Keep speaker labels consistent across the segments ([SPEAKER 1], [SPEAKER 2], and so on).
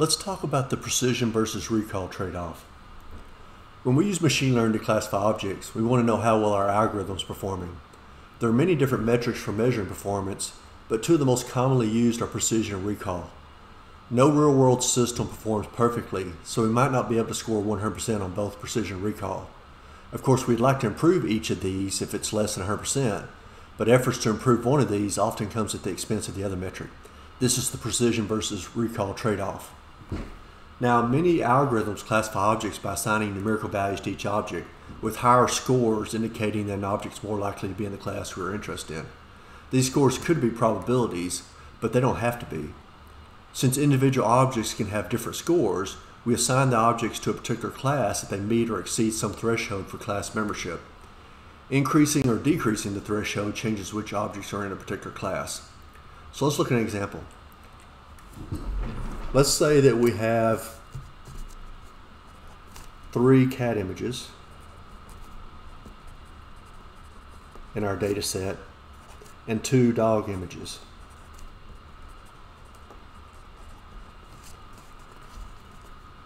[SPEAKER 1] Let's talk about the precision versus recall trade-off. When we use machine learning to classify objects, we want to know how well our algorithm is performing. There are many different metrics for measuring performance, but two of the most commonly used are precision and recall. No real-world system performs perfectly, so we might not be able to score 100% on both precision and recall. Of course, we'd like to improve each of these if it's less than 100%, but efforts to improve one of these often comes at the expense of the other metric. This is the precision versus recall trade-off. Now, many algorithms classify objects by assigning numerical values to each object, with higher scores indicating that an object is more likely to be in the class we're interested in. These scores could be probabilities, but they don't have to be. Since individual objects can have different scores, we assign the objects to a particular class if they meet or exceed some threshold for class membership. Increasing or decreasing the threshold changes which objects are in a particular class. So let's look at an example. Let's say that we have three cat images in our data set and two dog images.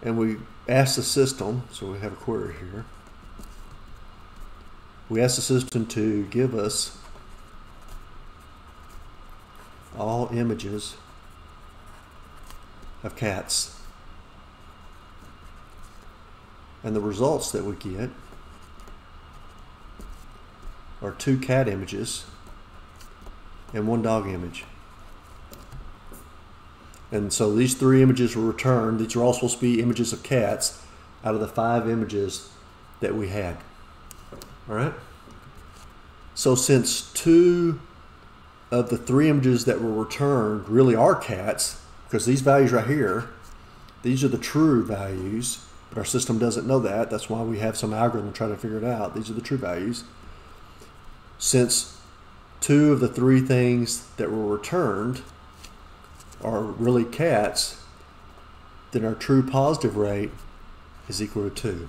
[SPEAKER 1] And we ask the system, so we have a query here, we ask the system to give us all images of cats. And the results that we get are two cat images and one dog image. And so these three images were returned. These are all supposed to be images of cats out of the five images that we had. All right? So since two of the three images that were returned really are cats, because these values right here, these are the true values, but our system doesn't know that. That's why we have some algorithm trying to figure it out. These are the true values. Since two of the three things that were returned are really cats, then our true positive rate is equal to 2.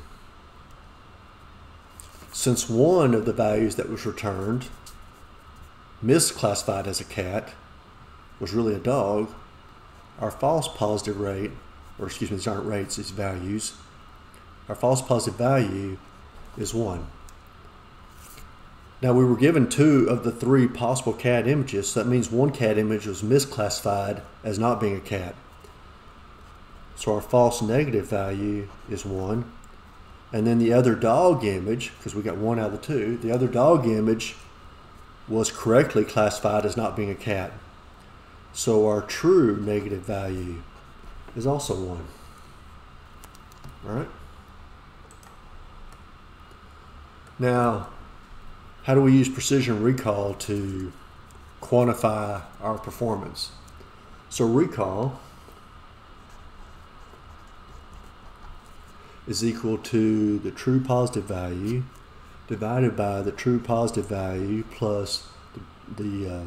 [SPEAKER 1] Since one of the values that was returned, misclassified as a cat, was really a dog, our false positive rate, or excuse me, these aren't rates, these values, our false positive value is 1. Now we were given two of the three possible cat images, so that means one cat image was misclassified as not being a cat. So our false negative value is 1. And then the other dog image, because we got one out of the two, the other dog image was correctly classified as not being a cat. So our true negative value is also 1. All right? Now, how do we use precision recall to quantify our performance? So recall is equal to the true positive value divided by the true positive value plus the, the uh,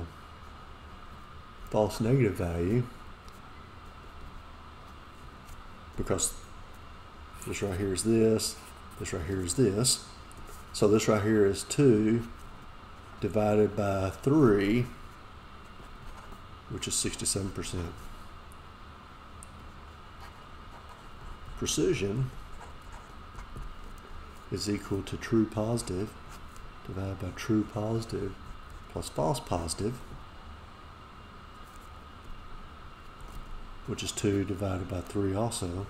[SPEAKER 1] false negative value because this right here is this, this right here is this. So this right here is 2 divided by 3, which is 67%. Precision is equal to true positive divided by true positive plus false positive which is 2 divided by 3 also,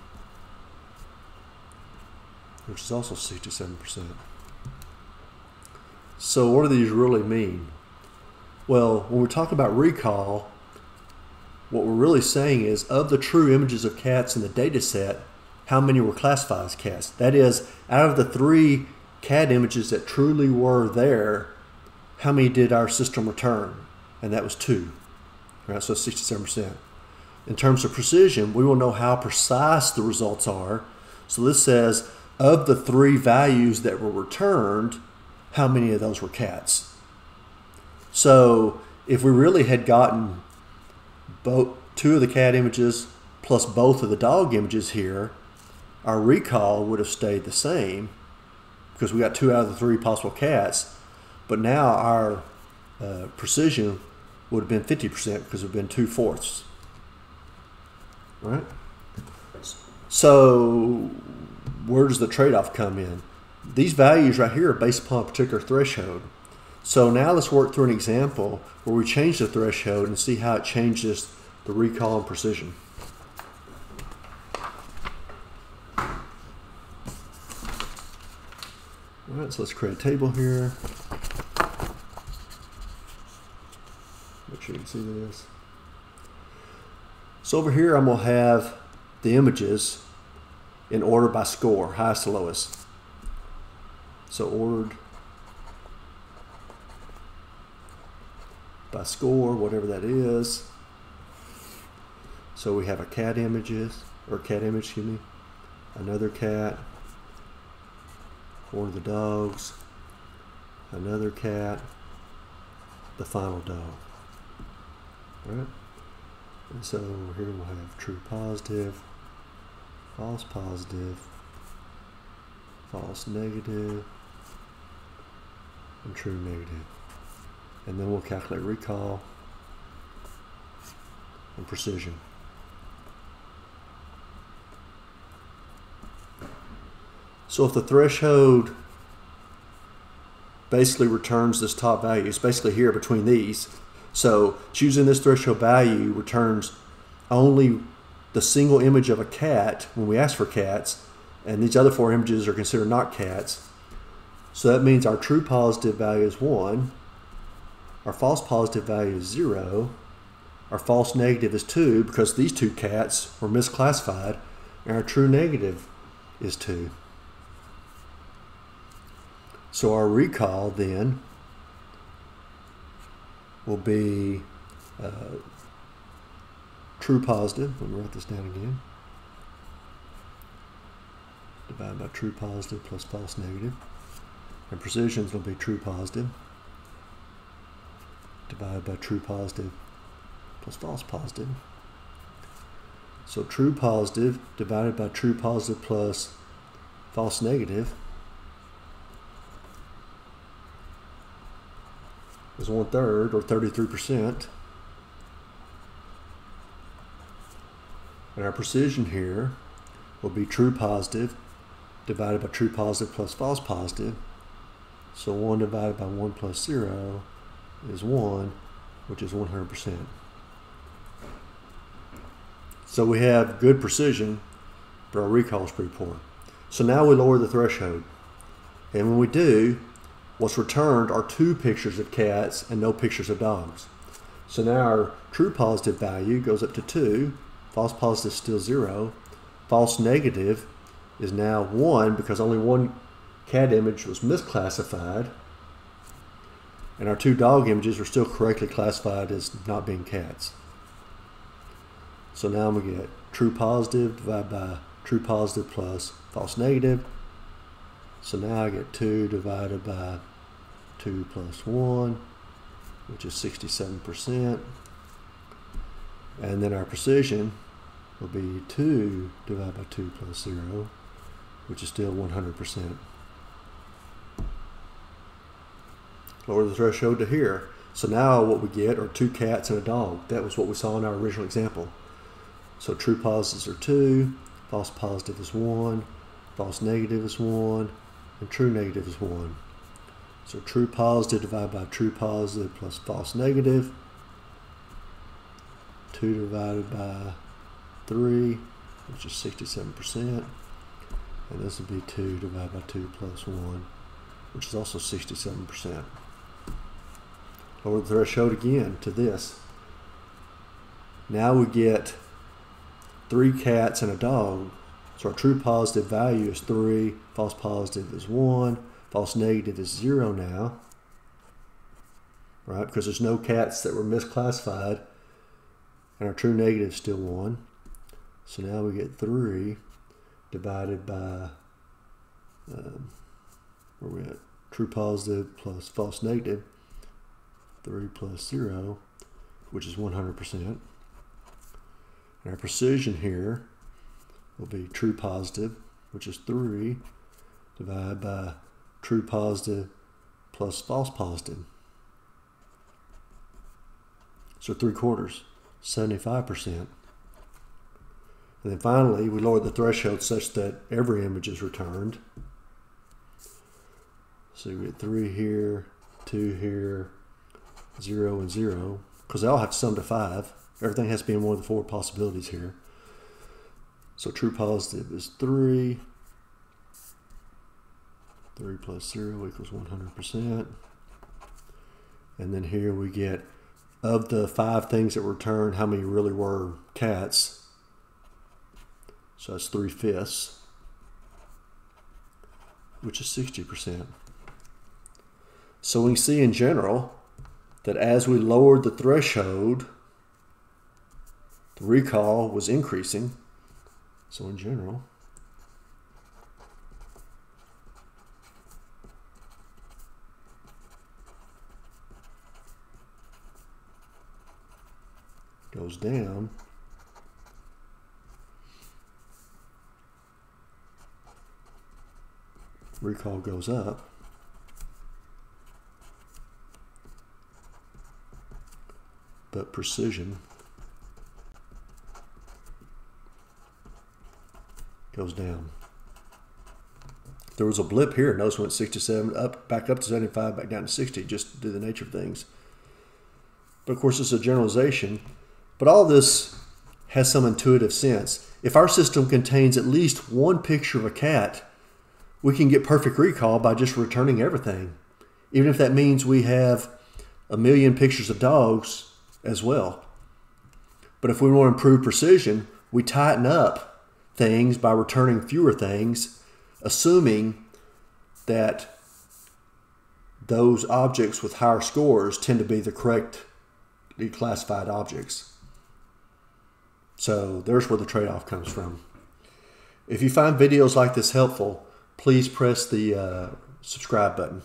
[SPEAKER 1] which is also 67%. So what do these really mean? Well, when we talk about recall, what we're really saying is of the true images of cats in the data set, how many were classified as cats? That is, out of the three cat images that truly were there, how many did our system return? And that was two. Right, so 67%. In terms of precision, we will know how precise the results are. So this says, of the three values that were returned, how many of those were cats? So if we really had gotten both two of the cat images plus both of the dog images here, our recall would have stayed the same because we got two out of the three possible cats. But now our uh, precision would have been 50% because it would have been two fourths. All right? So where does the trade-off come in? These values right here are based upon a particular threshold. So now let's work through an example where we change the threshold and see how it changes the recall and precision. All right, so let's create a table here. Make sure you can see this. So over here, I'm going to have the images in order by score, highest to lowest. So ordered by score, whatever that is. So we have a cat images, or cat image, excuse me, another cat, one of the dogs, another cat, the final dog. Right? And so here we'll have true positive, false positive, false negative, and true negative. And then we'll calculate recall and precision. So if the threshold basically returns this top value, it's basically here between these. So choosing this threshold value returns only the single image of a cat when we ask for cats, and these other four images are considered not cats. So that means our true positive value is 1, our false positive value is 0, our false negative is 2 because these two cats were misclassified, and our true negative is 2. So our recall then will be uh, true positive. Let me write this down again. Divided by true positive plus false negative. And precisions will be true positive divided by true positive plus false positive. So true positive divided by true positive plus false negative is one third or 33%. And our precision here will be true positive divided by true positive plus false positive. So 1 divided by 1 plus 0 is 1, which is 100%. So we have good precision, but our recall is pretty poor. So now we lower the threshold. And when we do, what's returned are two pictures of cats and no pictures of dogs. So now our true positive value goes up to 2, false positive is still 0, false negative is now 1 because only one cat image was misclassified, and our two dog images are still correctly classified as not being cats. So now we get true positive divided by true positive plus false negative. So now I get 2 divided by 2 plus 1, which is 67%. And then our precision will be 2 divided by 2 plus 0, which is still 100%. Lower the threshold to here. So now what we get are two cats and a dog. That was what we saw in our original example. So true positives are 2, false positive is 1, false negative is 1, and true negative is 1. So true positive divided by true positive plus false negative. 2 divided by 3, which is 67%. And this would be 2 divided by 2 plus 1, which is also 67%. Lower the threshold again to this. Now we get three cats and a dog. So our true positive value is 3, false positive is 1, false negative is 0 now. Right? Because there's no cats that were misclassified. And our true negative is still 1. So now we get 3 divided by, um, where we at? True positive plus false negative. 3 plus 0, which is 100%. And our precision here will be true positive, which is 3, divided by true positive plus false positive. So 3 quarters, 75%. And then finally, we lowered the threshold such that every image is returned. So we get three here, two here, zero and zero, because they all have to sum to five. Everything has to be in one of the four possibilities here. So true positive is three. Three plus zero equals 100%. And then here we get of the five things that returned, how many really were cats. So that's three fifths, which is 60%. So we see in general that as we lowered the threshold, the recall was increasing. So in general, goes down. Recall goes up. But precision goes down. There was a blip here. Notice went 67 up, back up to 75, back down to 60, just due to the nature of things. But of course, it's a generalization. But all this has some intuitive sense. If our system contains at least one picture of a cat, we can get perfect recall by just returning everything, even if that means we have a million pictures of dogs as well. But if we want to improve precision, we tighten up things by returning fewer things, assuming that those objects with higher scores tend to be the correctly classified objects. So there's where the trade off comes from. If you find videos like this helpful, please press the uh, subscribe button.